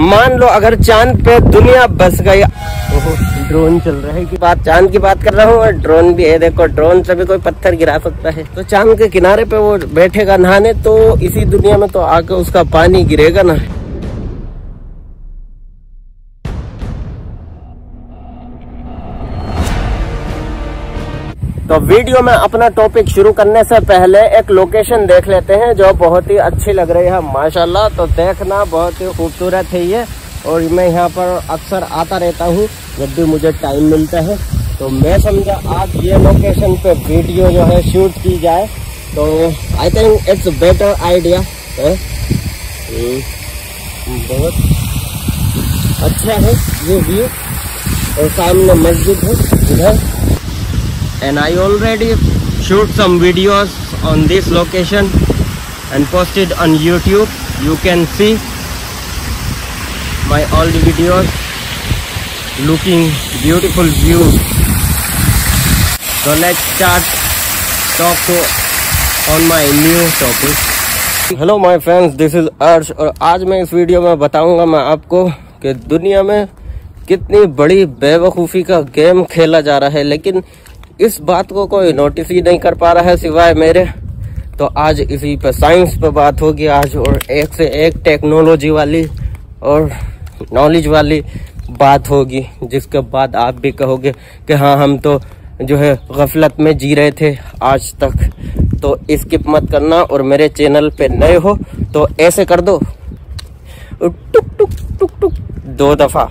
मान लो अगर चाँद पे दुनिया बस गई ड्रोन चल रहा है। की बात, चाँद की बात कर रहा हूँ, और ड्रोन भी है। देखो ड्रोन से भी कोई पत्थर गिरा सकता है। तो चाँद के किनारे पे वो बैठेगा नहाने तो इसी दुनिया में तो आके उसका पानी गिरेगा ना। तो वीडियो में अपना टॉपिक शुरू करने से पहले एक लोकेशन देख लेते हैं, जो बहुत ही अच्छी लग रही है, माशाल्लाह। तो देखना बहुत ही खूबसूरत है ये, और मैं यहाँ पर अक्सर आता रहता हूँ, जब भी मुझे टाइम मिलता है। तो मैं समझा, आज ये लोकेशन पे वीडियो जो है शूट की जाए। तो I think it's better idea बहुत अच्छा है ये व्यू और सामने मस्जिद है, इधर। And I already shoot some videos on this location and posted on YouTube. You can see my old videos looking beautiful view. So let's start talk to on my new topic. Hello my friends this is Arsh और आज मैं इस video में बताऊँगा मैं आपको कि दुनिया में कितनी बड़ी बेवकूफ़ी का गेम खेला जा रहा है लेकिन इस बात को कोई नोटिस ही नहीं कर पा रहा है सिवाय मेरे। तो आज इसी पे साइंस पे बात होगी आज, और एक से एक टेक्नोलॉजी वाली और नॉलेज वाली बात होगी, जिसके बाद आप भी कहोगे कि हाँ हम तो जो है गफलत में जी रहे थे आज तक। तो स्किप मत करना, और मेरे चैनल पे नए हो तो ऐसे कर दो। टुक टुक टुक टुक, दो दफ़ा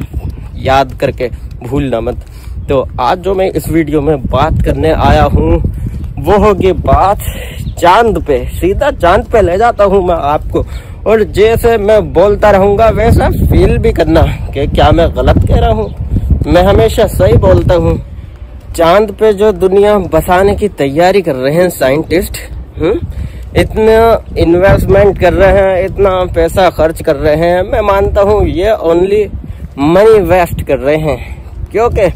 याद करके भूलना मत। तो आज जो मैं इस वीडियो में बात करने आया हूँ वो होगी बात चाँद पे। सीधा चाँद पे ले जाता हूँ मैं आपको। और जैसे मैं बोलता रहूँगा वैसा फील भी करना कि क्या मैं गलत कह रहा हूँ। मैं हमेशा सही बोलता हूँ। चाँद पे जो दुनिया बसाने की तैयारी कर रहे हैं साइंटिस्ट हम्म, इतना इन्वेस्टमेंट कर रहे हैं इतना पैसा खर्च कर रहे हैं। मैं मानता हूँ ये ओनली मनी वेस्ट कर रहे हैं। क्योंकि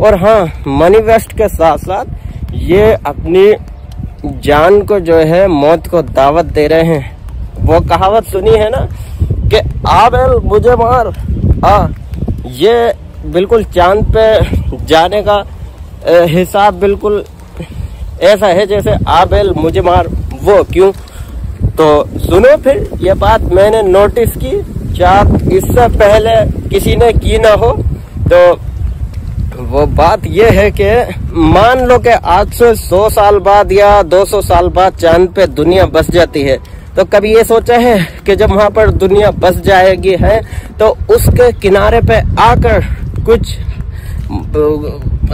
और हाँ मनी वेस्ट के साथ साथ ये अपनी जान को जो है, मौत को दावत दे रहे हैं। वो कहावत सुनी है ना कि, आबेल मुझे मार। आ ये बिल्कुल चाँद पे जाने का हिसाब बिल्कुल ऐसा है जैसे, आबेल मुझे मार। वो क्यों? तो सुनो फिर ये बात मैंने नोटिस की, शायद इससे पहले किसी ने की ना हो तो वो बात ये है कि मान लो कि आज से सौ साल बाद या दो सौ साल बाद चाँद पे दुनिया बस जाती है तो कभी ये सोचा है कि जब वहाँ पर दुनिया बस जाएगी, है? तो उसके किनारे पे आकर कुछ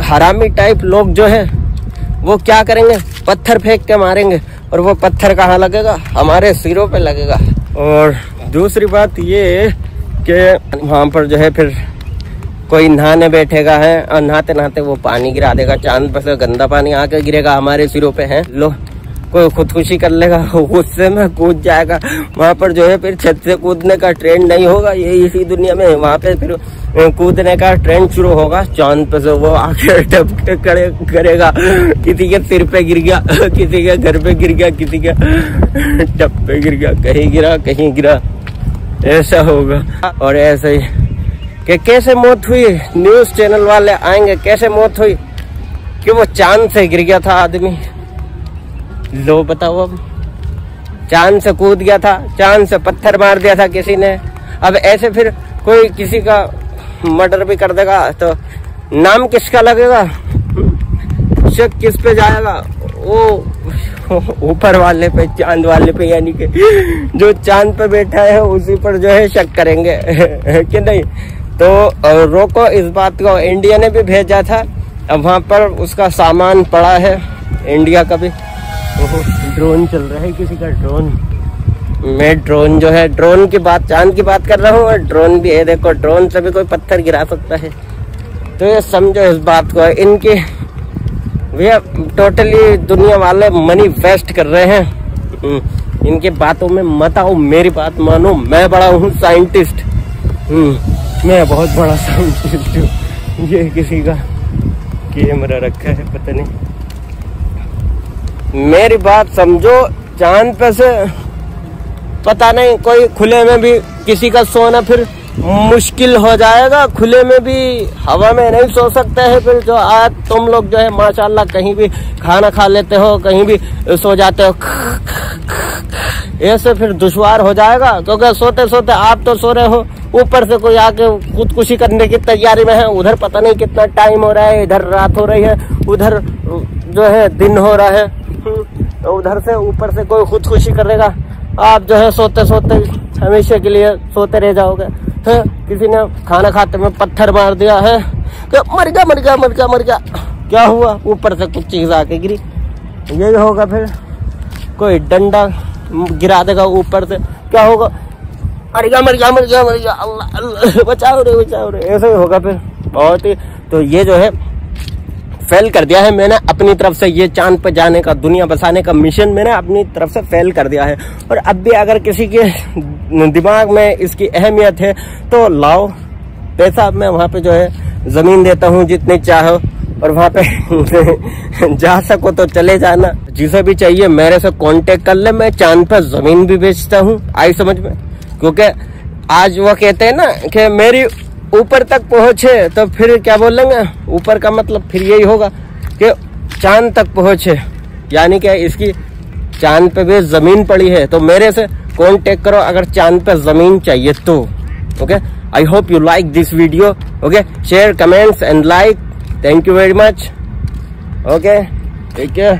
हरामी टाइप लोग जो है, वो क्या करेंगे? पत्थर फेंक के मारेंगे, और वो पत्थर कहाँ लगेगा? हमारे सिरों पे लगेगा। और दूसरी बात ये कि वहाँ पर जो है फिर कोई नहाने बैठेगा है और नहाते नहाते वो पानी गिरा देगा, चाँद पर से गंदा पानी आके गिरेगा, हमारे सिरों पे है। लो, कोई खुदकुशी कर लेगा, गुस्से में कूद जाएगा। वहाँ पर जो है फिर छत से कूदने का ट्रेंड नहीं होगा, ये इसी दुनिया में वहाँ पे फिर कूदने का ट्रेंड शुरू होगा, चाँद पे से वो आके टप करे, करेगा। किसी के सिर पे गिर गया, किसी के घर पे गिर गया, किसी के टप पे गिर गया, कहीं गिरा कहीं गिरा। ऐसा होगा। और ऐसा ही कि कैसे मौत हुई? न्यूज़ चैनल वाले आएँगे, कैसे मौत हुई? कि वो चाँद से गिर गया था आदमी। लो बताओ अब। चाँद से कूद गया था, चाँद से पत्थर मार दिया था किसी ने। अब ऐसे फिर कोई किसी का मर्डर भी कर देगा तो नाम किसका लगेगा? शक किस पे जाएगा? वो ऊपर वाले पे, चाँद वाले पे, यानी कि जो चाँद पे बैठा है, उसी पर जो है शक करेंगे। कि नहीं? तो रोको इस बात को। इंडिया ने भी भेजा था। अब वहाँ पर उसका सामान पड़ा है। इंडिया का भी। ड्रोन चल रहा है किसी का ड्रोन। मैं ड्रोन जो है ड्रोन की बात चाँद की बात कर रहा हूँ और ड्रोन भी है। देखो ड्रोन से भी कोई पत्थर गिरा सकता है। तो ये समझो इस बात को। इनकी भैया टोटली दुनिया वाले मनी वेस्ट कर रहे हैं। हम्म, इनके बातों में मत आओ। मेरी बात मानो। मैं बड़ा हूँ साइंटिस्ट हम्म। मैं बहुत बड़ा साउंड हूँ। ये किसी का कैमरा रखा है, पता नहीं। मेरी बात समझो चाँद पे से पता नहीं, कोई खुले में भी किसी का सोना फिर मुश्किल हो जाएगा। खुले में भी हवा में नहीं सो सकते हैं फिर जो आज तुम लोग जो है, माशाल्लाह कहीं भी खाना खा लेते हो, कहीं भी सो जाते हो। ऐसे फिर दुश्वार हो जाएगा? क्योंकि सोते सोते आप तो सो रहे हो? ऊपर से कोई आके खुदकुशी करने की तैयारी में है? उधर पता नहीं कितना टाइम हो रहा है, इधर रात हो रही है, उधर जो है दिन हो रहा है। तो उधर से ऊपर से कोई खुदकुशी करेगा? आप जो है सोते सोते हमेशा के लिए सोते रह जाओगे। है, किसी ने खाना खाते में पत्थर मार दिया है? तो मर गया मर गया मर गया मर गया? क्या हुआ? ऊपर से कुछ चीज़ आके गिरी। यही होगा फिर। कोई डंडा गिरा देगा ऊपर से। क्या होगा? मर गया मर गया मर गया मर गया। अल्लाह अल्लाह। बचाओ रे बचाओ रे। ऐसा ही होगा फिर। बहुत ही। तो ये जो है फेल कर दिया है मैंने अपनी तरफ़ से। ये चाँद पे जाने का, दुनिया बसाने का मिशन मैंने अपनी तरफ़ से फेल कर दिया है। और अब भी अगर किसी के दिमाग में इसकी अहमियत है तो लाओ। पैसा मैं वहाँ पे जो है, ज़मीन देता हूँ जितनी चाहो। और वहाँ पे जा सको तो चले जाना। जिसे भी चाहिए, मेरे से कांटेक्ट कर ले, मैं चाँद पे ज़मीन भी बेचता हूँ, आई समझ में? क्योंकि आज वो कहते हैं ना कि मेरी ऊपर तक पहुँचे तो फिर क्या बोलेंगे? ऊपर का मतलब फिर यही होगा कि चाँद तक पहुँचे। यानी कि इसकी चाँद पे भी ज़मीन पड़ी है तो मेरे से कॉन्टेक्ट करो, अगर चाँद पे ज़मीन चाहिए तो। Okay I hope you like this video okay share comments and like thank you very much okay ठीक है